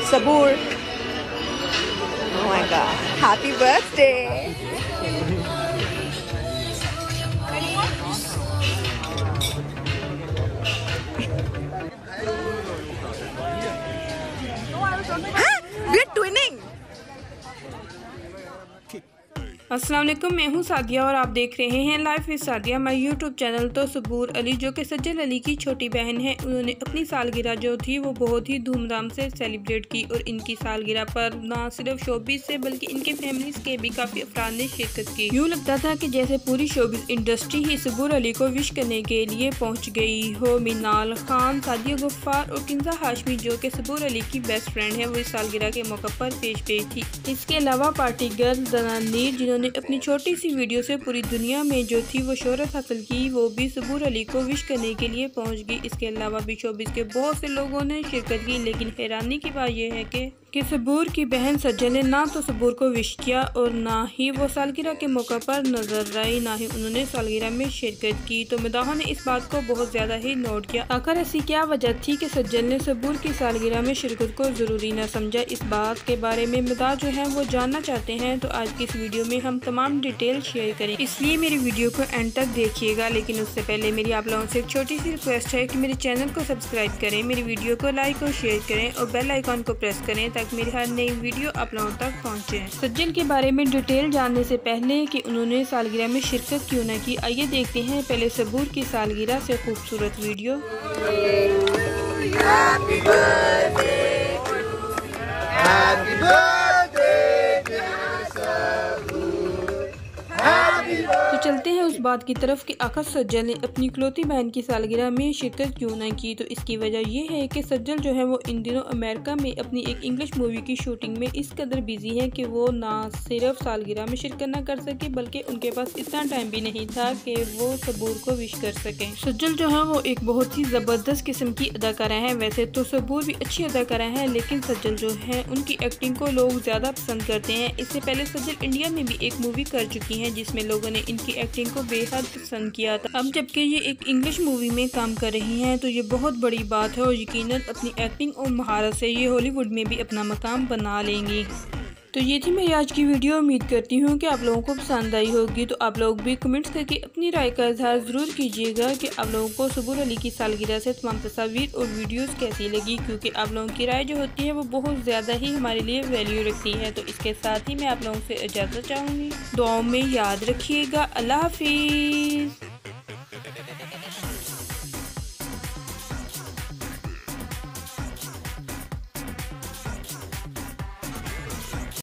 Sabur. Oh my god. Happy birthday. अस्सलाम वालेकुम, मैं हूँ सादिया और आप देख रहे हैं life with Sadia. My YouTube channel तो सबूर अली, जो कि सज्जल अली की छोटी बहन है, उन्होंने अपनी सालगिरह जो थी, वो बहुत ही धूमधाम से सेलिब्रेट की और इनकी सालगिरह पर ना सिर्फ़ शोबिस से, बल्कि इनके फैमिलीज़ के भी काफ़ी अफराद ने शिरकत की। यूँ लगता था कि जैसे पूरी शोबिस इंडस्ट्री ही सबूर अली को विश करने के लिए पहुँच गई हो। मीनाल खान, सादिया गुफ्फार और किन्जा हाशमी, जो कि सबूर अली की बेस्ट फ्रेंड है, वो इस सालगिरह के मौके पर पेश पेश थी। इसके अलावा पार्टी गर्ल दनानीर जिन्होंने उन्होंने अपनी छोटी सी वीडियो से पूरी दुनिया में जो थी वो शोहरत हासिल की, वो भी सबूर अली को विश करने के लिए पहुँच गई। इसके अलावा भी शोबिस के बहुत से लोगों ने शिरकत की, लेकिन हैरानी की बात यह है कि कि सबूर की बहन सज्जन ने ना तो सबूर को विश किया और ना ही वो सालगिरह के मौके पर नज़र आई, ना ही उन्होंने सालगिरह में शिरकत की। तो मदाहों ने इस बात को बहुत ज़्यादा ही नोट किया। आखिर ऐसी क्या वजह थी कि सज्जन ने सबूर की सालगिरह में शिरकत को ज़रूरी न समझा? इस बात के बारे में मदा जो है वो जानना चाहते हैं। तो आज की इस वीडियो में हम तमाम डिटेल शेयर करें। इसलिए मेरी वीडियो को एंड तक देखिएगा, लेकिन उससे पहले मेरी आप लोगों से एक छोटी सी रिक्वेस्ट है कि मेरे चैनल को सब्सक्राइब करें, मेरी वीडियो को लाइक और शेयर करें और बेल आइकॉन को प्रेस करें ताकि मेरी हर नई वीडियो आप लोगों तक पहुँचे। सज्जल के बारे में डिटेल जानने से पहले कि उन्होंने सालगिरह में शिरकत क्यों न की, आइए देखते हैं पहले सबूर की सालगिरह से खूबसूरत वीडियो। Happy birthday. चलते हैं उस बात की तरफ़ कि आखिर सज्जल ने अपनी इकलौती बहन की सालगिरह में शिरकत क्यों ना की? तो इसकी वजह यह है कि सज्जल जो है वो इन दिनों अमेरिका में अपनी एक इंग्लिश मूवी की शूटिंग में इस कदर बिज़ी है कि वो ना सिर्फ़ सालगिरह में शिरकत ना कर सके, बल्कि उनके पास इतना टाइम भी नहीं था कि वो सबूर को विश कर सके। सज्जल जो है वो एक बहुत ही ज़बरदस्त किस्म की अदाकारा है। वैसे तो सबूर भी अच्छी अदाकारा है, लेकिन सज्जल जो है, उनकी एक्टिंग को लोग ज़्यादा पसंद करते हैं। इससे पहले सज्जल इंडिया में भी एक मूवी कर चुकी हैं, जिसमें लोगों ने इनकी एक्टिंग को बेहद पसंद किया था। अब जबकि ये एक इंग्लिश मूवी में काम कर रही हैं तो ये बहुत बड़ी बात है और यकीनन अपनी एक्टिंग और महारत से ये हॉलीवुड में भी अपना मकाम बना लेंगी। तो ये थी मेरी आज की वीडियो। उम्मीद करती हूँ कि आप लोगों को पसंद आई होगी। तो आप लोग भी कमेंट्स करके अपनी राय का इजहार ज़रूर कीजिएगा कि आप लोगों को सबूर अली की सालगिरह से तमाम तस्वीर और वीडियोस कैसी लगी, क्योंकि आप लोगों की राय जो होती है वो बहुत ज़्यादा ही हमारे लिए वैल्यू रखती है। तो इसके साथ ही मैं आप लोगों से इजाज़त चाहूँगी। दुआओं में याद रखिएगा। अल्लाह हाफिज़।